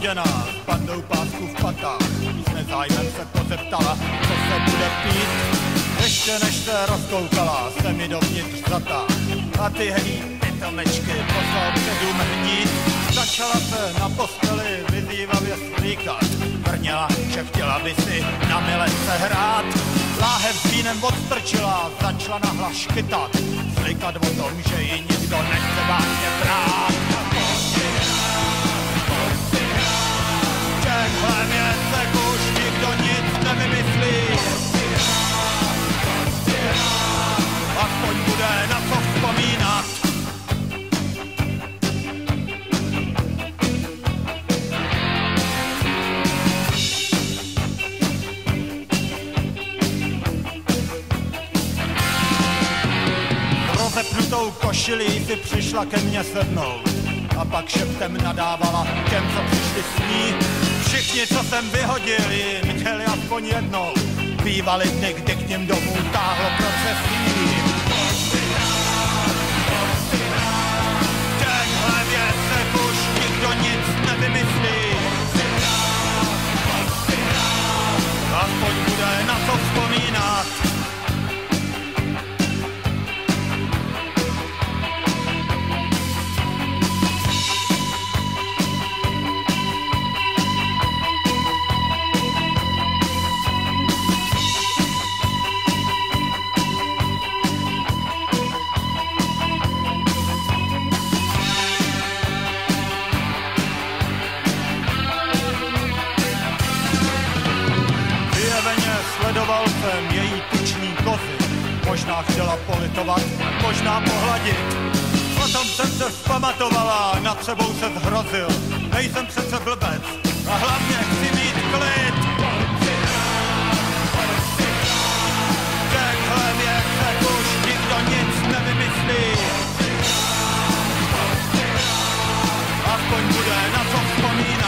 unuděná, s bandou pásku v patách. Jsme zájmem se pozeptala, co se bude pít. Ještě než se rozkoukala, se mi dovnitř zatá. A ty hej, pitomečky, poslal předům hnít. Začala se na posteli vyzývavě slíkat. Vrněla, že chtěla by si na milence hrát. Láhev s vínem odstrčila, začala nahlas škytat. Slikat o tom, že ji nikdo nechce vážně brát. Rozepnutou košilí si přišla ke mně sednout a pak šeptem nadávala těm, co přišli s ní. Všichni, co jsem vyhodil, ji chtěli aspoň jednou. Bývaly dny, kdy k ním domů táhlo procesí. valcem její tuční kozy. Možná chtěla politovat, možná pohladit. Potom jsem se vzpamatovala, nad sebou se zhrozil. Nejsem přece blbec a hlavně chci mít klid. Aspoň bude na co vzpomínat.